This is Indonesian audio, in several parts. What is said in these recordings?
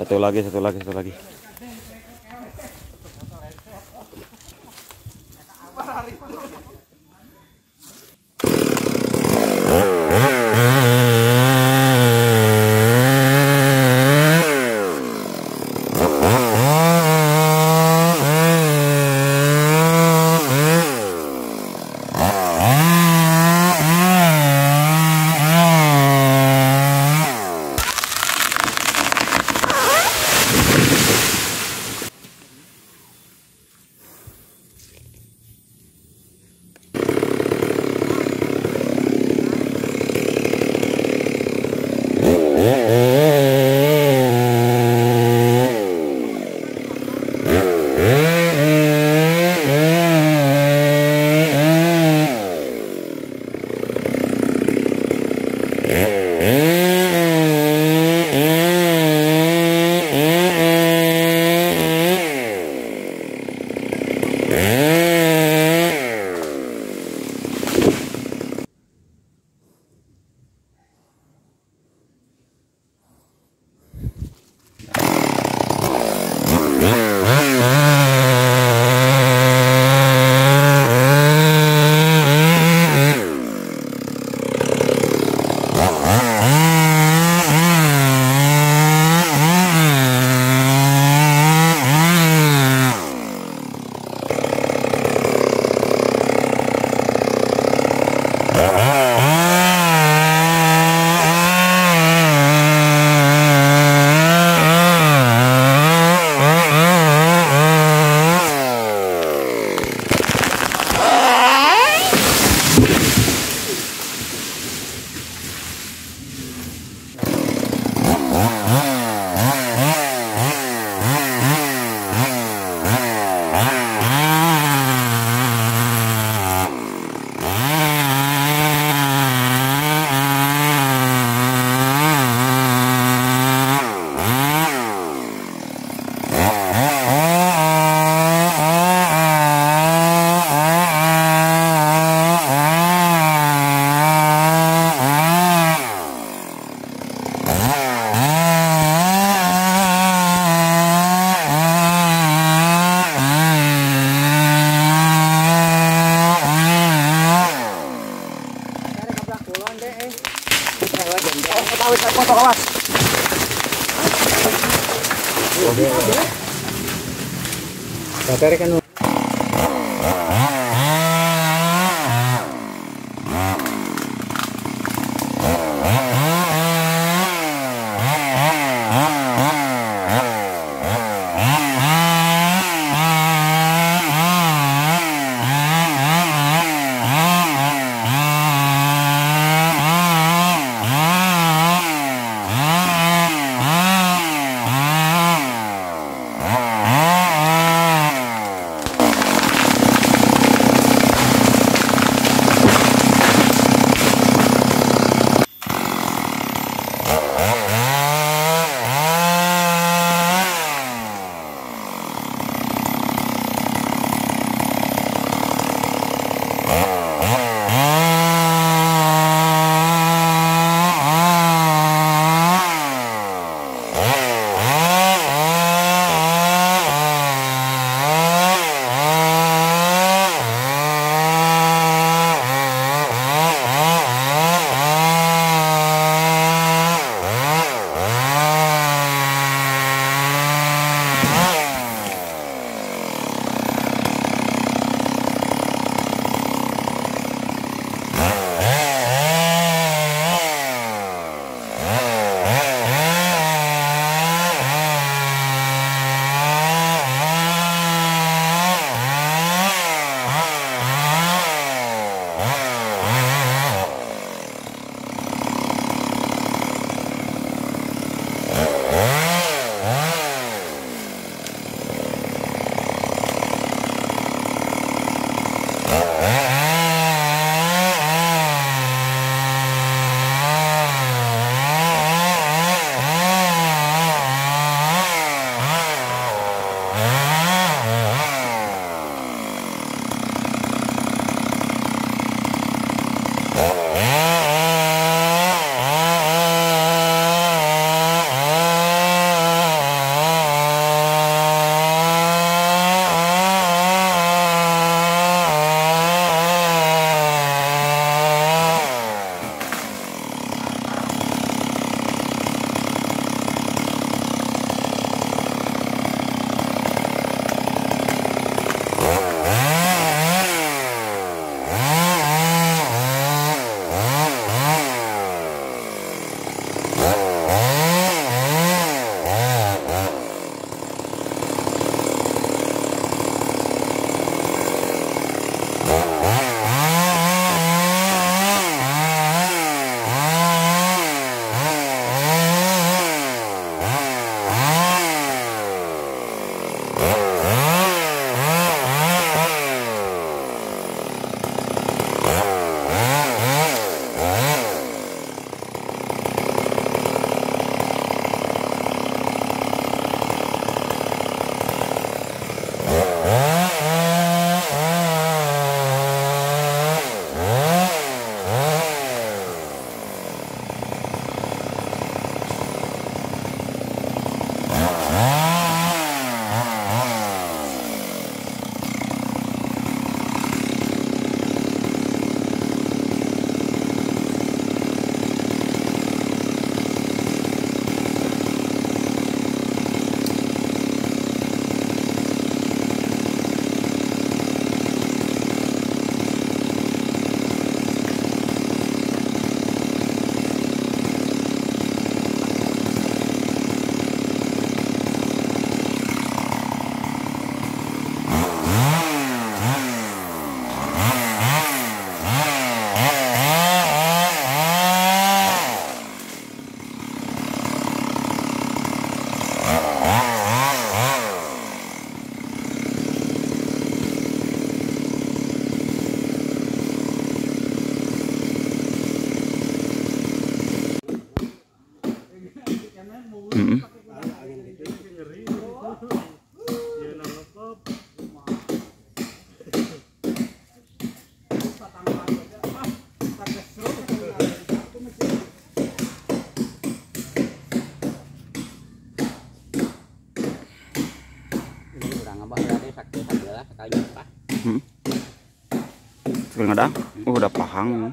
Satu lagi, satu lagi, satu lagi. cargan ada? Oh, udah pahang.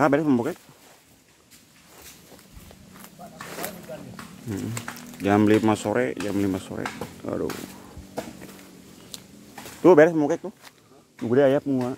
Ah, beres pembokek. Hmm. Jam 5 sore, jam 5 sore. Aduh. Tuh beres pembokek tuh. Gede ayam semua.